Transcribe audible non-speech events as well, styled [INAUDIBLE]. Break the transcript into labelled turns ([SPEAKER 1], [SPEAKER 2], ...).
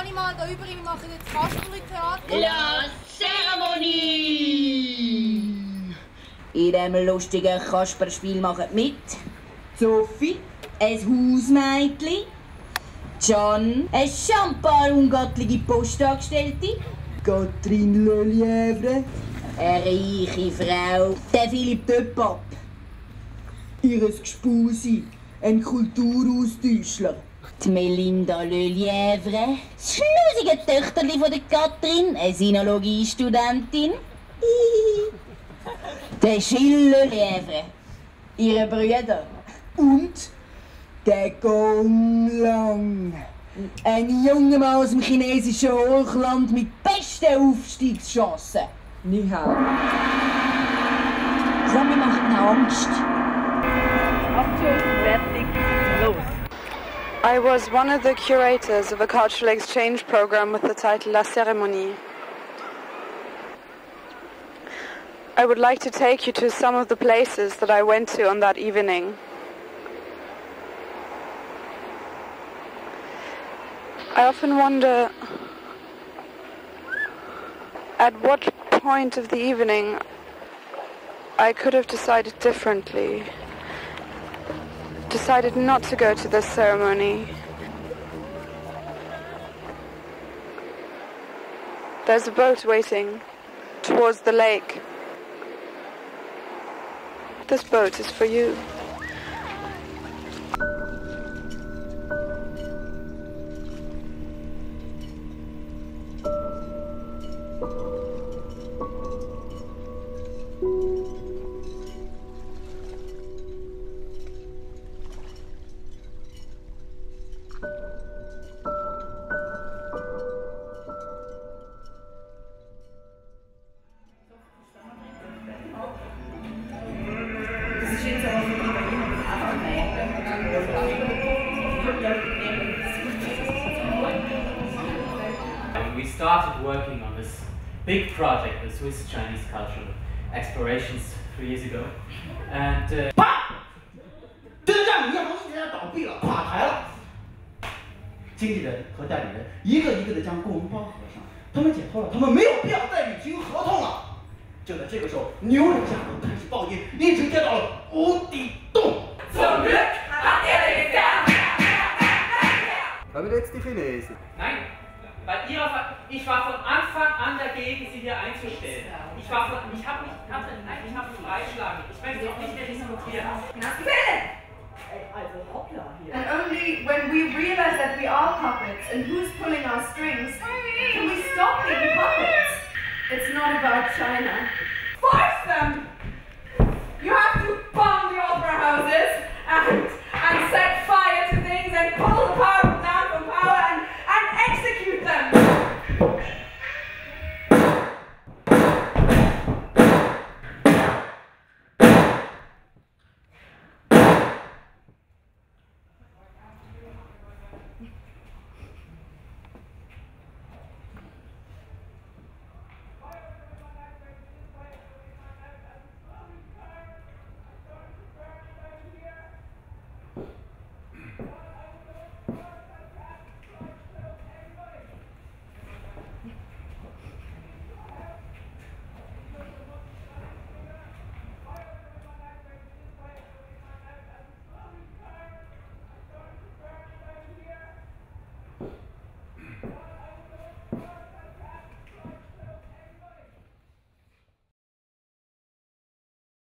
[SPEAKER 1] alle mal da über, wir machen jetzt Kasperli-Theater.
[SPEAKER 2] La Zeremonie!
[SPEAKER 3] In diesem lustigen Kasperspiel machen mit. Sophie, ein Hausmädchen, John, eine champagner ungattlige Postangestellte, Catherine Lelièvre, eine reiche Frau, der Philipp Töppap, ihres Gespusi, ein Kulturaustäuschler, die Melinda Lelièvre, das schnusige Töchterli von der Catherine, eine Sinologiestudentin, [LAUGHS] der Gilles Lelièvre, ihre Brüder und der Gong Lang. Ein junger Mann aus dem chinesischen Hochland mit besten Aufstiegschancen.
[SPEAKER 4] Ni hao.
[SPEAKER 3] Komm, wir machen Angst.
[SPEAKER 5] I was one of the curators of a cultural exchange program with the title La Cérémonie. I would like to take you to some of the places that I went to on that evening. I often wonder at what point of the evening I could have decided differently decided not to go to this ceremony. There's a boat waiting towards the lake. This boat is for you.
[SPEAKER 6] When we started working on this big project, the Swiss Chinese cultural explorations, three years ago, and uh,
[SPEAKER 7] Aber jetzt die Chinesen.
[SPEAKER 6] Nein, bei ihrer Ver ich war von Anfang an dagegen, sie hier einzustellen. Ich war von, ich habe nicht, hab, nein, ich habe freischlagen. Ich möchte auch nicht mehr diskutieren. Philipp! Also hoppla hier.
[SPEAKER 8] And only when we realize that we are puppets and who's pulling our strings, can we stop being puppets. It's not about China.